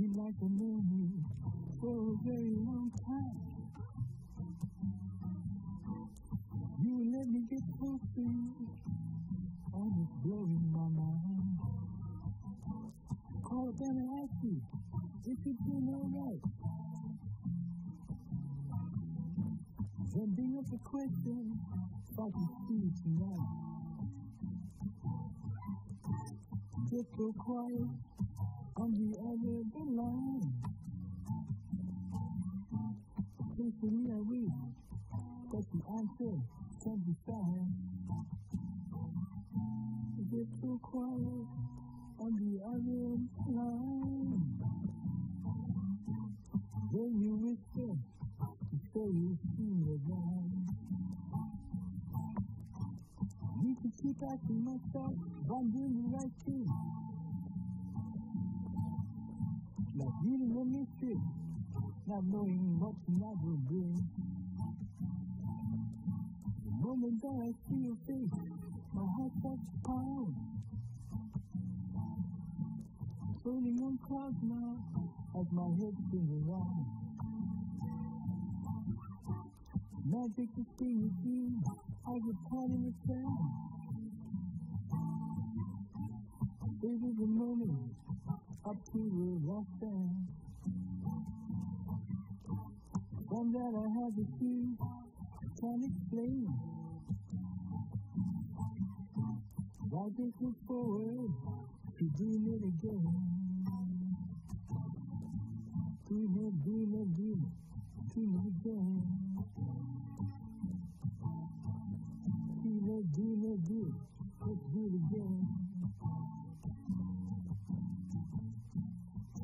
You like to know me for a very long time. You let me get close to you, and it's blowing my mind. Call up and ask you if you're doing all right. Then bring up a question if I see you tonight. Get so quiet on the other Patiently I wait, but the answer can't be found. Get so quiet on the other line. Then you whisper, you say you see me again. You can keep asking myself if I'm doing the right thing. Like reading a mystery, not knowing what tonight will bring. The moment that I see your face, my heart starts to pound. Floating on clouds now, as my head spins around. Magic to see you, I get caught in the. This is the moment, up to the last stand. That I had to see, can't explain. I just look forward to doing it again. Doing it, doing it, doing it, doing it again. Doing it, doing it, doing it, do it again.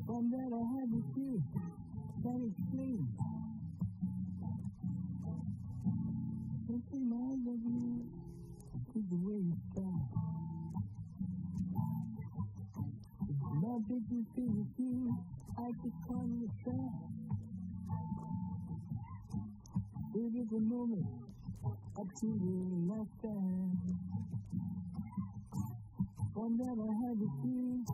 One that I had with you, can't explain. Something I love you is the way you. Now big you see with you, I just call you trap. It is a moment up to stand. One that I had with you,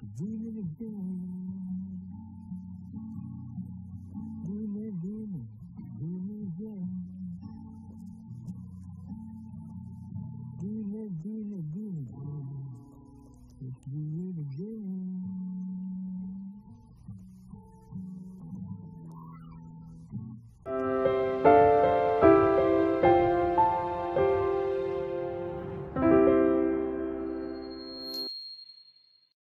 Dream it again. Dream it, dream it, dream it again. Dream it, dream it, dream it again. Let's dream it again.